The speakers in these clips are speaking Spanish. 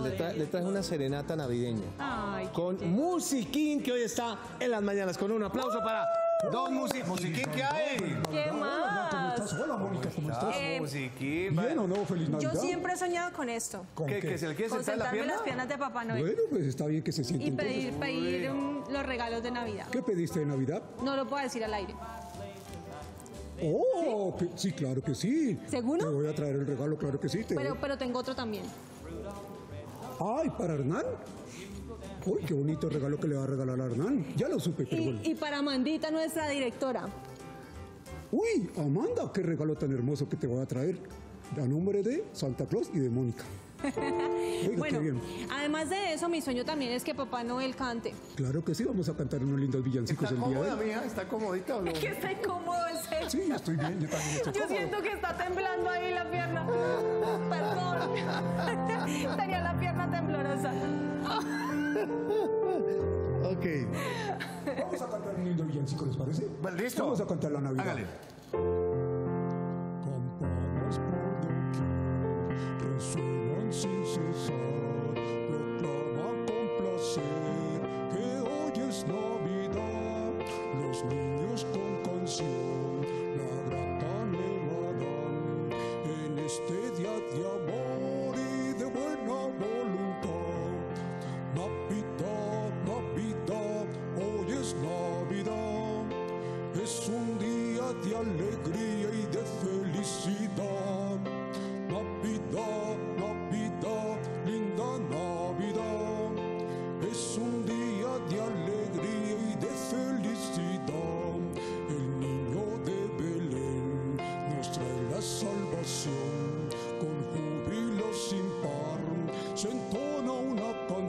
Le, tra- le traje una serenata navideña. Ay, Con Musiquín, que hoy está en las mañanas. Con un aplauso para Don Musi- Musiquín. ¿Qué hay? ¿qué ¿Cómo más? estás? Hola, Mónica, ¿cómo estás? Eh, Musiquín. Bien o no, feliz Navidad. Yo siempre he soñado con esto. ¿Con ¿Qué, qué? ¿Que se le quiere Con sentar en la sentarme en pierna? las piernas de Papá Noel. Bueno, pues está bien que se siente Y entonces. pedir, pedir um, los regalos de Navidad. ¿Qué pediste de Navidad? No lo puedo decir al aire. Oh, que- sí, claro que sí. ¿Seguro? Te voy a traer el regalo, claro que sí. te Pero, voy- pero tengo otro también. Ay, ¿para Hernán? Uy, qué bonito regalo que le va a regalar a Hernán. Ya lo supe, pero bueno. Y, y para Mandita, nuestra directora. Uy, Amanda, qué regalo tan hermoso que te voy a traer. A nombre de Santa Claus y de Mónica. Oiga, Bueno, qué bien. además de eso, mi sueño también es que Papá Noel cante. Claro que sí, vamos a cantar unos lindos villancicos ¿Está el día de cómoda, hoy. mía? ¿Está comodita o no? Que está incómodo ese. Sí, yo estoy bien, yo también estoy Yo cómodo. siento que está temblando ahí la pierna. Perdón. Tenía la pierna temblorosa. Ok. Vamos a cantar un lindo villancico, ¿les parece? Bueno, ¿listo? Vamos a cantar la Navidad. Hágale. Campanas por sin cesar, proclaman con placer que hoy es Navidad. Los niños con canción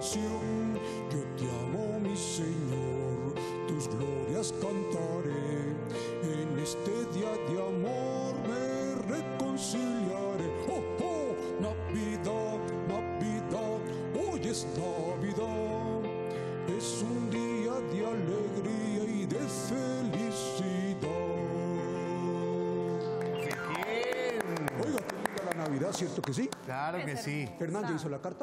canción. Yo te amo, mi Señor, tus glorias cantaré. En este día de amor me reconciliaré. ¡Oh, oh! Navidad, Navidad, hoy es Navidad. Es un día de alegría y de felicidad. Oiga, qué linda la Navidad, ¿cierto que sí? Claro que sí. Hernán, ¿ya hizo la carta?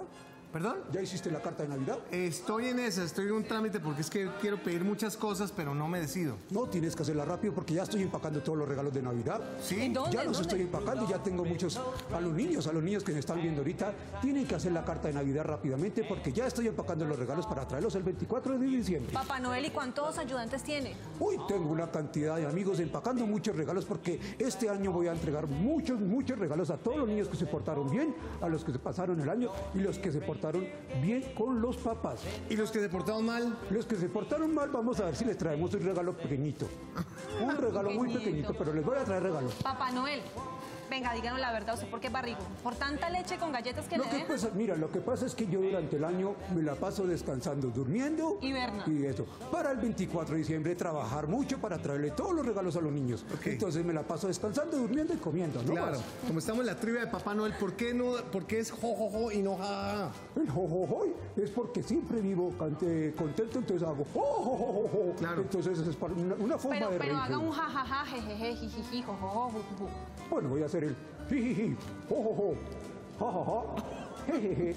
¿Perdón? ¿Ya hiciste la carta de Navidad? Estoy en esa, estoy en un trámite porque es que quiero pedir muchas cosas, pero no me decido. No, tienes que hacerla rápido porque ya estoy empacando todos los regalos de Navidad. ¿Sí? ¿En dónde? Ya los ¿Dónde? estoy empacando, ya tengo muchos a los niños, a los niños que me están viendo ahorita, tienen que hacer la carta de Navidad rápidamente porque ya estoy empacando los regalos para traerlos el 24 de diciembre. Papá Noel, ¿y cuántos ayudantes tiene? Hoy tengo una cantidad de amigos empacando muchos regalos porque este año voy a entregar muchos, muchos regalos a todos los niños que se portaron bien, a los que se pasaron el año y los que se portaron bien con los papás. ¿Y los que se portaron mal? Los que se portaron mal, vamos a ver si les traemos un regalo pequeñito. Un regalo muy Pequeñito. pequeñito, pero les voy a traer regalos. Papá Noel, venga, díganos la verdad, ¿usted por qué es barrigo? ¿Por tanta leche con galletas que Lo le que deja? pasa, mira, lo que pasa es que yo durante el año me la paso descansando, durmiendo Hiberna. y eso. Para el 24 de diciembre trabajar mucho para traerle todos los regalos a los niños. Entonces me la paso descansando, durmiendo y comiendo, ¿no? Claro. Como estamos en la trivia de Papá Noel, ¿por qué no? ¿Por qué es jojojo y no ja? El jojojoy es porque siempre vivo cante- contento, entonces hago jojojojo. Claro. Entonces es para una, una forma Pero, de pero reírse. haga un jajaja, jejeje, jijiji, jojojo. Bueno, voy a hacer el jijiji, jojojo, jajaja, jejeje,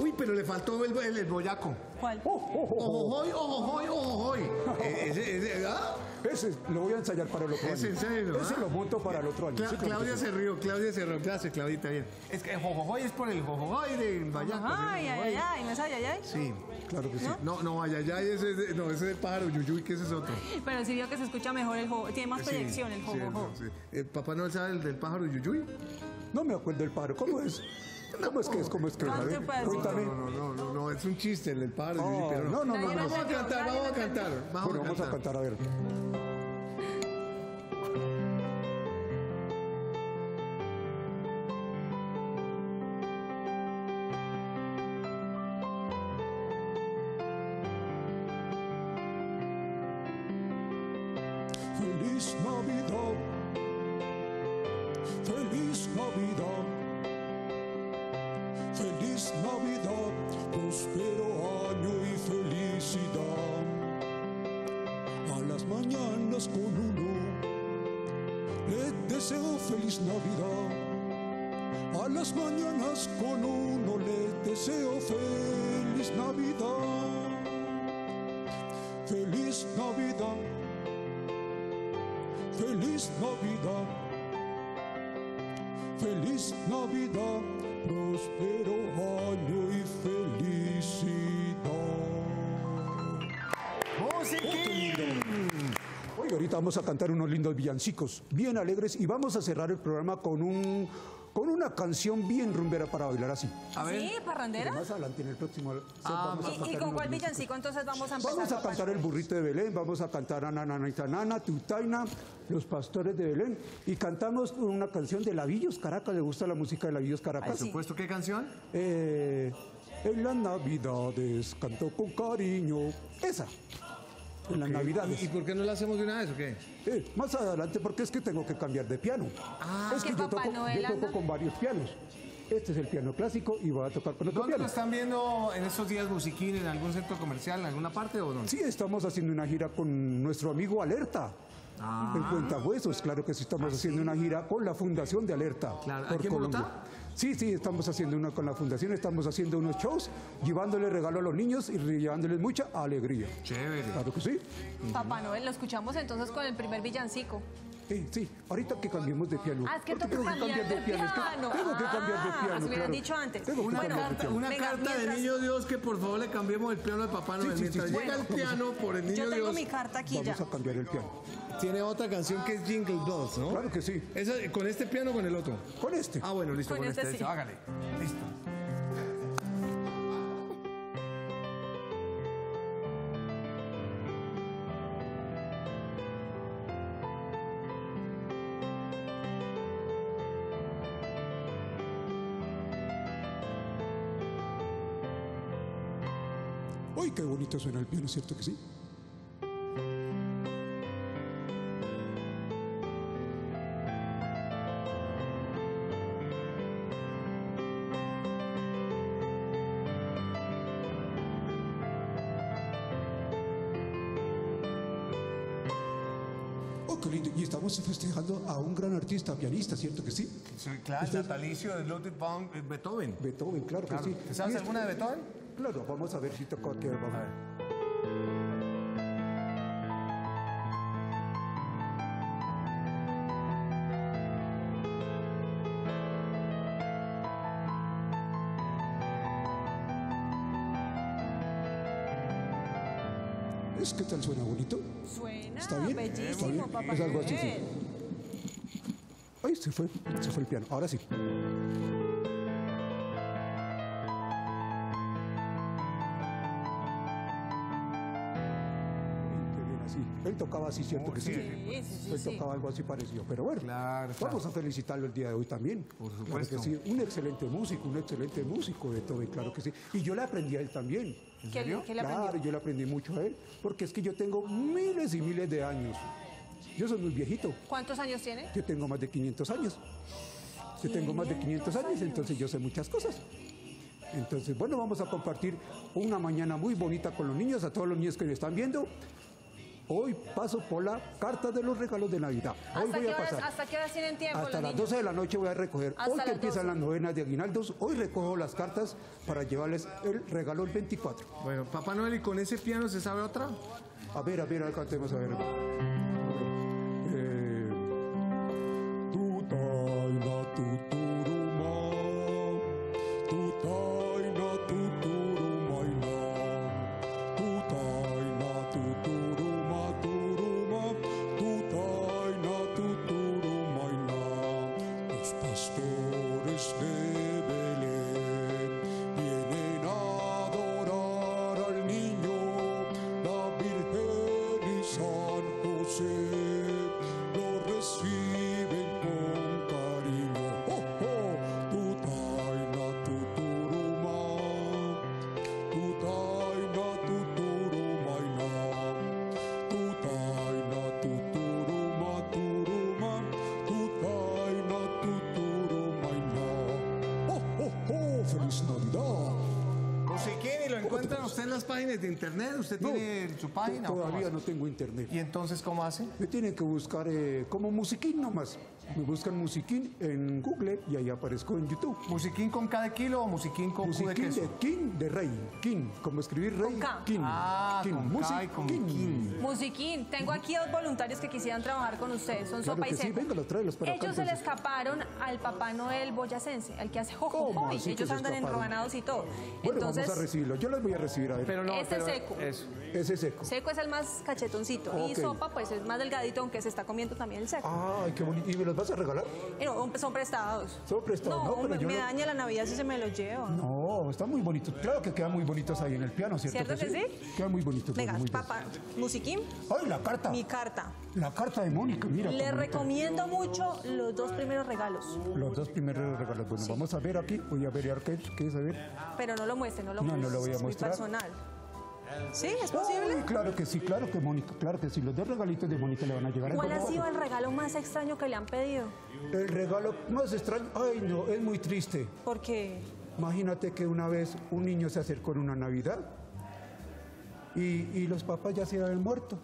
Uy, pero le faltó el, el, el boyaco. ¿Cuál? Ojojoy, ojojoy, ojojoy. Eh, ese- ese- ¿ah? Ese lo voy a ensayar para el otro ¿Es año. en serio? Ese ah? lo monto para el otro año. Cla- sí, claro Claudia que sí. se rió, Claudia se rió. Gracias, Claudita, bien. Es que el jojojoy es por el jojojoy del boyaco. Ay, el ay, ay, ay, ¿no es ay, ay, ay? Sí. Claro que sí. No, no, ay, ay, ay, ese es de, no, ese es el pájaro yuyuy, que ese es otro. Pero sí vio que se escucha mejor el jojo, tiene más Sí, proyección el sí, jojojo. sí. Eh, Papá Noel sabe el del pájaro yuyuy. No me acuerdo del paro. ¿Cómo es? ¿Cómo es que es? ¿Cómo es que es? A ver, pedacito. Cuéntame. No, no, no, no, no, es un chiste el del pájaro No, yuyuy, pero no, no, no, no. Vamos a cantar, vamos a cantar. Vamos Bueno, a vamos a cantar, a ver. Feliz Navidad, feliz Navidad, prospero año y felicidad. A las mañanas con uno le deseo feliz Navidad. A las mañanas con uno le deseo feliz Navidad. Feliz Navidad, feliz Navidad próspero año y felicidad. Musiquín. Hoy ahorita vamos a cantar unos lindos villancicos, bien alegres, y vamos a cerrar el programa con un con una canción bien rumbera para bailar así. A ver. ¿Sí? ¿Parrandera? Más adelante en el próximo. Ah, vamos a ¿Y, con cuál villancico entonces vamos a empezar? Vamos a cantar el burrito de Belén, vamos a cantar Anananita Nana, Tutaina, los pastores de Belén y cantamos una canción de Lavillos Caracas. ¿Le gusta la música de Lavillos Caracas? Por supuesto, ¿qué canción? Eh, en las Navidades canto con cariño. Esa. En las Navidades. ¿Y, por qué no la hacemos de una vez o qué? Eh, más adelante porque es que tengo que cambiar de piano. Ah, es que ¿Que yo Papá toco, Noel yo toco con varios pianos. Este es el piano clásico y voy a tocar con otro ¿Dónde lo piano. están viendo en estos días musiquín? ¿En algún centro comercial, en alguna parte o dónde? Sí, estamos haciendo una gira con nuestro amigo Alerta. Ah. El Cuentahuesos, claro que sí, estamos haciendo una gira con la Fundación de Alerta Claro, por ¿aquí en Colombia. Bogotá? Sí, sí, estamos haciendo una con la Fundación, estamos haciendo unos shows, llevándole regalo a los niños y llevándoles mucha alegría. Chévere. Claro que sí. Papá Noel, lo escuchamos entonces con el primer villancico. Sí, sí, ahorita que cambiemos de piano. Ah, es que tengo que cambiar cambiar de de piano. es que piano. Tengo que cambiar de Ah, piano. me hubieran dicho antes. Tengo que Una cambiar de carta, piano. una Venga, carta de mientras- Niño Dios que por favor le cambiemos el piano de Papá Noel. Sí, sí, Mientras sí, sí. llega el piano por el Niño Yo tengo Dios. mi carta aquí ya. Vamos a cambiar el piano. Tiene otra canción que es Jingle Bells, ¿no? Claro que sí. Esa- ¿Con este piano o con el otro? Con este. Ah, bueno, listo, Con con, este este. sí. Hágale. Listo. Bonito suena el piano, ¿cierto que sí? Oh, qué lindo. Y estamos festejando a un gran artista, pianista, ¿cierto que sí? Sí, claro, el natalicio de Ludwig van Beethoven. Beethoven, claro, Claro. que sí. ¿Te sabes alguna de Beethoven? Claro, vamos a ver si toca aquí. Vamos. A ver. ¿Es que tal suena bonito? Suena ¿Está bien? bellísimo, ¿Está bien? papá Es algo así, sí. Noel. Ay, se fue, se fue el piano. Ahora sí. Qué. Él tocaba así, ¿cierto que sí? Sí, sí, sí, Él sí. tocaba algo así parecido. Pero bueno, Claro, claro. vamos a felicitarlo el día de hoy también. Por Claro supuesto. que sí. Un excelente músico, un excelente músico de todo, claro que sí. Y yo le aprendí a él también. ¿Qué, qué le Claro, yo le aprendí mucho a él, porque es que yo tengo miles y miles de años. Yo soy muy viejito. ¿Cuántos años tiene? Yo tengo más de 500 años. Yo tengo más de 500 años, entonces yo sé muchas cosas. Entonces, bueno, vamos a compartir una mañana muy bonita con los niños, a todos los niños que me están viendo. Hoy paso por la carta de los regalos de Navidad. Hoy ¿Hasta voy qué, a horas, pasar. ¿Hasta qué horas tienen tiempo Hasta los las niños? 12 de la noche voy a recoger. Hasta Hoy que las empiezan 12. las novenas de aguinaldos, hoy recojo las cartas para llevarles el regalo el 24. Bueno, Papá Noel, ¿y con ese piano se sabe otra? A ver, a ver, a ver, cantemos, a ver. Joseph. Las páginas de internet. ¿Usted No, tiene su página? Todavía no tengo internet. ¿Y entonces cómo hace? Me tienen que buscar eh, como Musiquín nomás. Me buscan Musiquín en Google y ahí aparezco en YouTube. ¿Musiquín con cada kilo o musiquín con Q de Musiquín queso? de King de Rey. King, como escribir Rey. Con K. King. Ah, King. con K y con Musiquín. King. Musiquín, tengo aquí dos voluntarios que quisieran trabajar con ustedes, son Claro Sopa y sí, Seco. venga, los tráelos para acá, Ellos se le escaparon al Papá Noel boyacense, al que hace jojo ¿Cómo joy. así que Ellos andan enrobanados y todo. Bueno, Entonces, vamos a recibirlo. Yo los voy a recibir a ver. Pero no, Este pero seco. Eso. Ese seco. Seco es el más cachetoncito y. Sopa pues es más delgadito, aunque se está comiendo también el seco. Ay, qué bonito. ¿Y me los vas a regalar? No, son prestados. Son prestados, no, pero me, yo me no- daña la Navidad si se me los llevo. No, están muy bonitos. Claro que quedan muy bonitos ahí en el piano, ¿cierto? ¿Cierto que sí? Quedan muy bonitos. Venga, muy papá, musiquín, ¡Ay, la carta! mi carta. La carta de Mónica, mira. Le qué recomiendo mucho los dos primeros regalos, Los dos primeros regalos. Bueno, vamos a ver aquí. Voy a ver qué, qué es, a ver. pero no lo muestre, no lo No, no muestre. lo voy a es muy personal. ¿Sí? ¿Es posible? Ay, claro que sí, claro que Mónica, claro que sí. Los dos regalitos de Mónica le van a llegar a ¿Cuál ha sido el regalo más extraño que le han pedido? El regalo más extraño. Ay, no, es muy triste. Porque Imagínate que una vez un niño se acercó en una Navidad y, y los papás ya se habían muerto.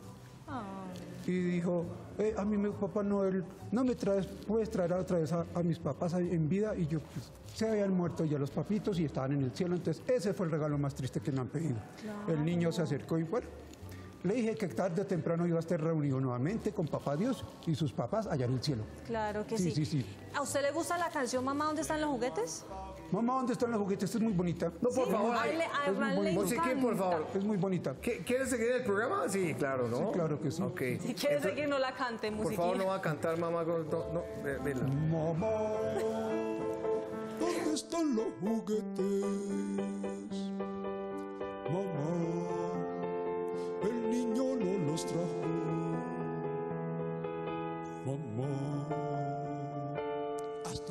Y dijo, eh, a mí mi papá Noel, no me traes, puedes traer otra vez a, a mis papás en vida y yo pues, se habían muerto ya los papitos y estaban en el cielo. Entonces ese fue el regalo más triste que me han pedido. El niño se acercó y bueno, le dije que tarde o temprano iba a estar reunido nuevamente con papá Dios y sus papás allá en el cielo. Claro que Sí, sí. sí, sí. ¿A usted le gusta la canción Mamá, ¿dónde están los juguetes? Mamá, ¿dónde están los juguetes? Esta es muy bonita. No, Sí, a él le- a Es muy. Musiquín, por favor. Es muy bonita. ¿Qué- ¿Quieres seguir el programa? Sí, claro, ¿no? Sí, claro que sí. Ok. Si quiere seguir, no la cante, Por musiquín. favor, no va a cantar, mamá. No, no, vela. Mamá, ¿dónde están los juguetes? Mamá, niño no los trajo.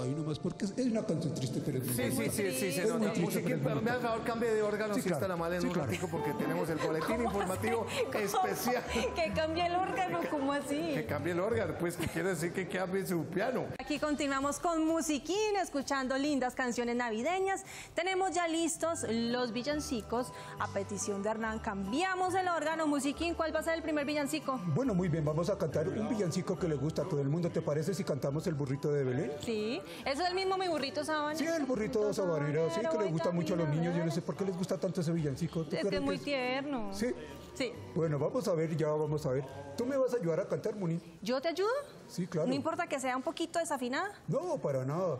Ahí nomás, porque es una canción triste, pero es muy Sí, sí, sí, sí, pero es pero me haga favor, cambie de órgano Sí, si claro. está la mal en Sí, un claro. ratico porque tenemos el boletín informativo especial. Que cambie el órgano, ¿cómo así? Que cambie el órgano, pues que quiere decir que cambie su piano. Aquí continuamos con Musiquín, escuchando lindas canciones navideñas. Tenemos ya listos los villancicos. A petición de Hernán, cambiamos el órgano. Musiquín, ¿cuál va a ser el primer villancico? Bueno, muy bien, vamos a cantar un villancico que le gusta a todo el mundo. ¿Te parece si cantamos el burrito de Belén? Sí, ese es el mismo mi burrito sabanero. Sí, el burrito sabanero, sí, que le gusta mucho a los niños. Yo no sé por qué les gusta tanto ese villancico. ¿Tú Es que es muy tierno. Sí. Sí. Bueno, vamos a ver, ya vamos a ver. ¿Tú me vas a ayudar a cantar, Moni? ¿Yo te ayudo? Sí, claro. No importa que sea un poquito desafinada. No, para nada.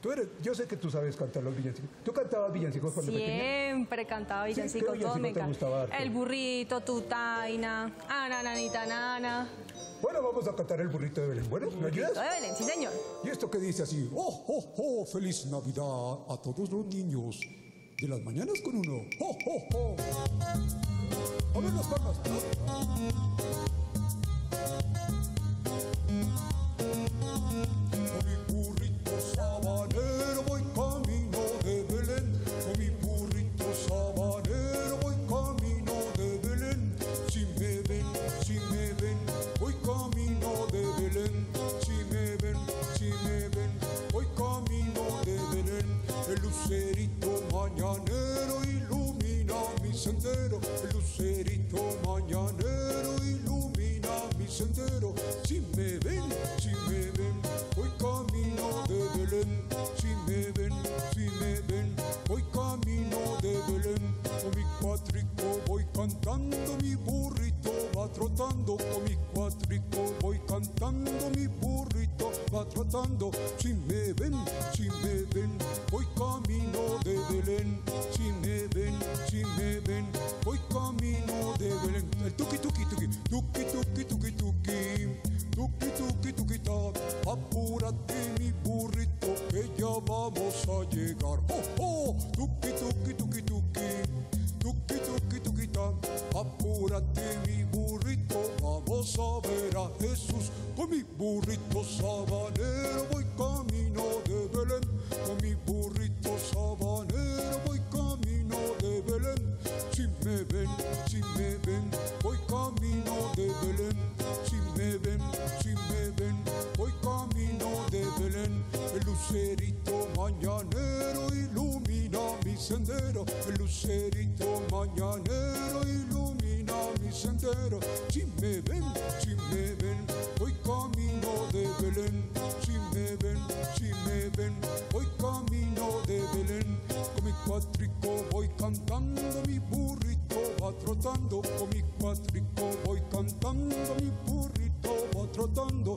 Tú eres, yo sé que tú sabes cantar los villancicos. ¿Tú cantabas villancicos cuando pequeña? Siempre cantaba Sí, ¿qué villancicos, todo villancico me encanta. El burrito, tu taina, ana, nanita, nana. Bueno, vamos a cantar el burrito de Belén. Bueno, ¿me ayudas? Todo de Belén, sí señor. Y esto que dice así, oh, oh, oh, feliz Navidad a todos los niños. De las mañanas con uno, oh, oh, oh. A ver las palmas. Lucerito mañanero ilumina mi sendero, lucerito mañanero ilumina mi sendero. Si me ven, si me ven, voy camino de Belén. Si me ven, si me ven, voy camino de Belén. Con mi cuatrico voy cantando, mi burrito va trotando. Con mi cuatrico voy cantando, mi burrito va trotando.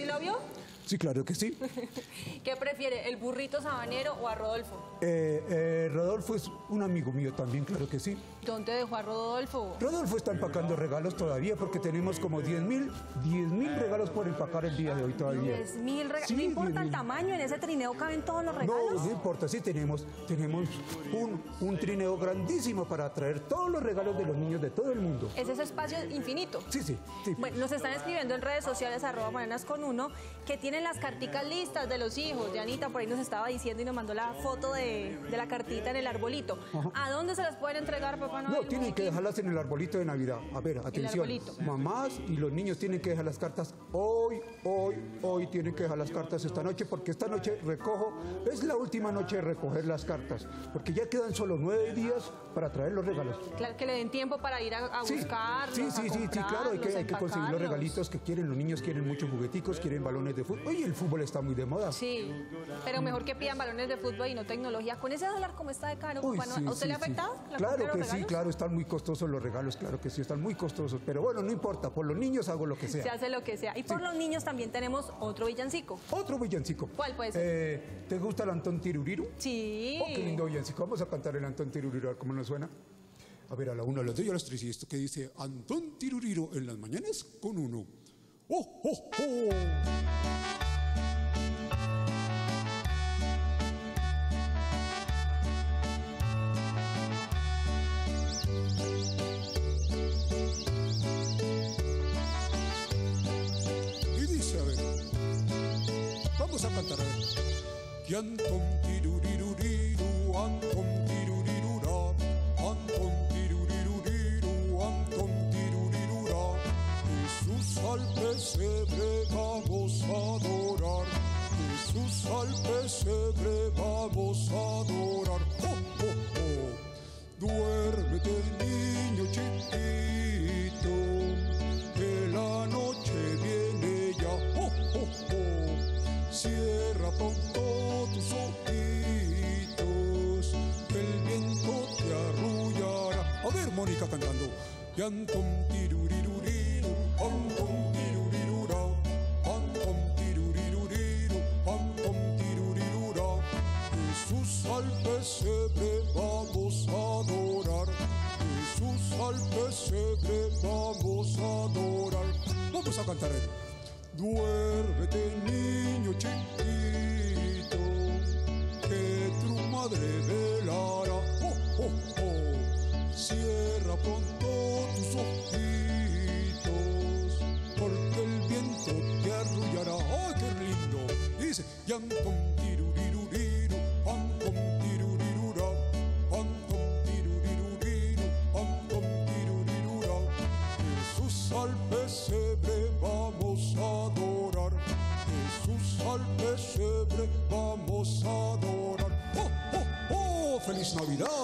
Sí, lo vio? Sí, claro que sí. ¿Qué prefiere, el burrito sabanero o a Rodolfo? Eh, eh, Rodolfo es un amigo mío también, claro que sí. ¿Dónde dejó a Rodolfo? Rodolfo está empacando regalos todavía porque tenemos como 10 mil, 10 mil regalos por empacar el día de hoy todavía. 10 mil regalos. Sí, no importa 10.000. el tamaño, en ese trineo caben todos los regalos. No, no importa, sí tenemos, tenemos un, un trineo grandísimo para traer todos los regalos de los niños de todo el mundo. Es ese espacio infinito. Sí, sí, sí. Bueno, nos están escribiendo en redes sociales, arroba bananas con uno, que tienen las carticas listas de los hijos. Janita por ahí nos estaba diciendo y nos mandó la foto de, de la cartita en el arbolito. ¿A dónde se las pueden entregar, papá Noel? No, tienen que dejarlas en el arbolito de Navidad. A ver, atención. Mamás y los niños tienen que dejar las cartas hoy, hoy, hoy tienen que dejar las cartas esta noche porque esta noche recojo, es la última noche de recoger las cartas, porque ya quedan solo nueve días para traer los regalos. Claro, que le den tiempo para ir a, a Sí, buscarlos, sí, a sí, sí, claro, hay que, hay conseguir los regalitos que quieren. Los niños quieren muchos jugueticos, quieren balones de fútbol. Oye, el fútbol está muy de moda. Sí, pero mejor que pidan balones de fútbol y no tecnología. Con ese dólar como está de caro, Uy, papá Noel, sí, ¿a usted sí, le ha afectado? Claro que sí, claro, están muy costosos los regalos, claro que sí, están muy costosos. Pero bueno, no importa, por los niños hago lo que sea. Se hace lo que sea. Y por los niños también tenemos otro villancico. Otro villancico. ¿Cuál puede ser? Eh, ¿Te gusta el Antón Tiruriru? Sí. Oh, qué lindo villancico. Vamos a cantar el Antón Tiruriru, a ver cómo nos suena. A ver, a la una, a las dos y a las tres. Y esto que dice Antón Tiruriru en las mañanas con uno. ¡Oh, oh, oh! Vamos a cantar, Antón tiruriruriru, Antón tirurirura, Antón tiruriruriru, Antón tirurirura. Jesús al pesebre vamos a adorar, Jesús al pesebre vamos a adorar. ¡Oh, oh, oh! Duérmete, niño chiquito, Mónica cantando. Y Antón tiruriruriru, Antón tirurirura, Antón tiruriruriru, Antón tirurirura. Jesús al pesebre vamos a adorar. Jesús al pesebre vamos a adorar. Vamos a cantar. Duérmete, niño chiquito, Cierra pronto tus ojitos, porque el viento te arrullará. ¡Ay, qué lindo! Dice, Yancom tiruriruriru, Ancom tirurirura, Ancom tiruriruriru, Ancom tirurirura. Jesús al pesebre vamos a adorar. Jesús al pesebre vamos a adorar. ¡Oh, oh, oh! ¡Feliz Navidad!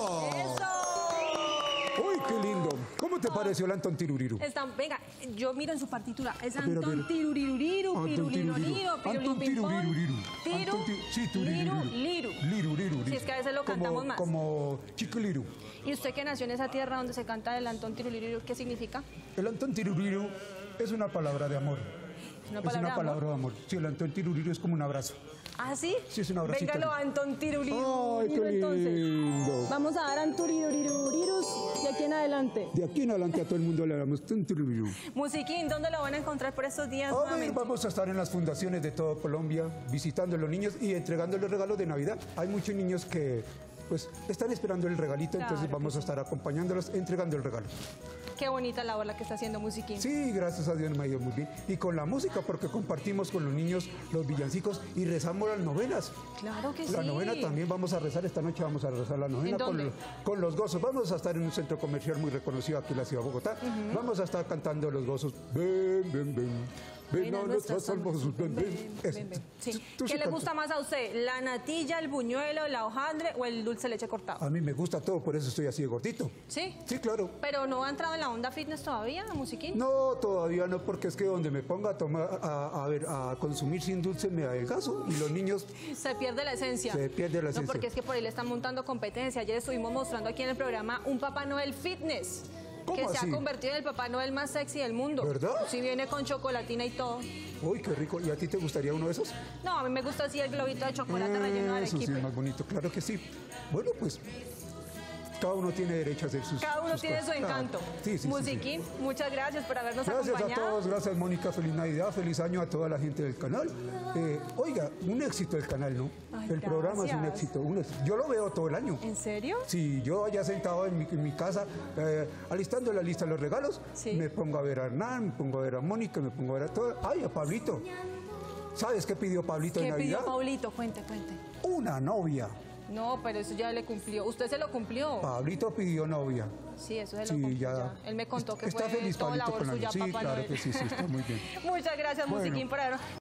Pareció el Antón Tiruriru? Están, venga, yo miro en su partitura. Es Antón. Tiruriruriru. Pirulín Antón Pimpón, Tiruriru. Tiru, sí, Liru. Liru. Liruriru. Si es que a veces lo cantamos más. Como Chico Liru. ¿Y usted que nació en esa tierra donde se canta el Antón Tiruriru, qué significa? El Antón Tiruriru es una palabra de amor. ¿Una es palabra una palabra de amor. Sí, el Antón Tiruriru es como un abrazo. ¿Ah, sí? Sí, es un abracito. Véngalo, Antón Tiruriru. ¡Ay, qué lindo! Vamos a dar Anturiruririrus de aquí en adelante. De aquí en adelante a todo el mundo le damos Antón Tiruriru. Musiquín, ¿dónde lo van a encontrar por estos días nuevamente? vamos a estar en las fundaciones de todo Colombia, visitando a los niños y entregando los regalos de Navidad. Hay muchos niños que pues están esperando el regalito, Claro entonces vamos a estar acompañándolos, entregando el regalo. Qué bonita labor la que está haciendo Musiquín. Sí, gracias a Dios me ha ido muy bien. Y con la música, porque compartimos con los niños los villancicos y rezamos las novenas. Claro que La sí. novena también vamos a rezar, esta noche vamos a rezar la novena con los gozos. Vamos a estar en un centro comercial muy reconocido aquí en la ciudad de Bogotá. Vamos a estar cantando los gozos. Ven, ven, ven. Ven Ven a a nuestras nuestras almas, ven, ven. ven, Eso. ven. Sí. Tú- tú ¿Qué le gusta más a usted? ¿La natilla, el buñuelo, la hojaldre o el dulce de leche cortado? A mí me gusta todo, por eso estoy así de gordito. ¿Sí? Sí, claro. ¿Pero no ha entrado en la onda fitness todavía, Musiquín? No, todavía no, porque es que donde me ponga a tomar, a, a ver, a consumir sin dulce me adelgazo y los niños Se pierde la esencia. Se pierde la No, esencia. porque es que por ahí le están montando competencia. Ayer estuvimos mostrando aquí en el programa un Papá Noel Fitness. ¿Cómo que se ha convertido en el Papá Noel más sexy del mundo. ¿Verdad? Sí, viene con chocolatina y todo. Uy, qué rico. ¿Y a ti te gustaría uno de esos? No, a mí me gusta así el globito de chocolate relleno de Eso sí, es más bonito, claro que sí. Bueno, pues cada uno tiene derecho a hacer sus Cada uno sus tiene su cosas. Claro. encanto. Sí, sí, sí, sí. Musiquín, muchas gracias por habernos Gracias a acompañado. todos, gracias Mónica, feliz Navidad, feliz año a toda la gente del canal. Eh, oiga, un éxito el canal, ¿no? Ay, el programa es un gracias. éxito, un éxito. Yo lo veo todo el año. ¿En serio? Si yo allá sentado en mi, en mi casa, eh, alistando la lista de los regalos, Sí. me pongo a ver a Hernán, me pongo a ver a Mónica, me pongo a ver a todo. ¡Ay, a Pablito! ¿Sabes qué pidió Pablito ¿Qué en Navidad? pidió Paulito? Cuente, cuente. Una novia. No, pero eso ya le cumplió. ¿Usted se lo cumplió? Pablito pidió novia. Sí, eso se lo Sí, cumplió ya. Él me contó que Está fue feliz todo Pablito labor con la suya, Sí, Papá claro Noel. que sí, sí, está muy bien. Muchas gracias, Bueno. Musiquín, por haber...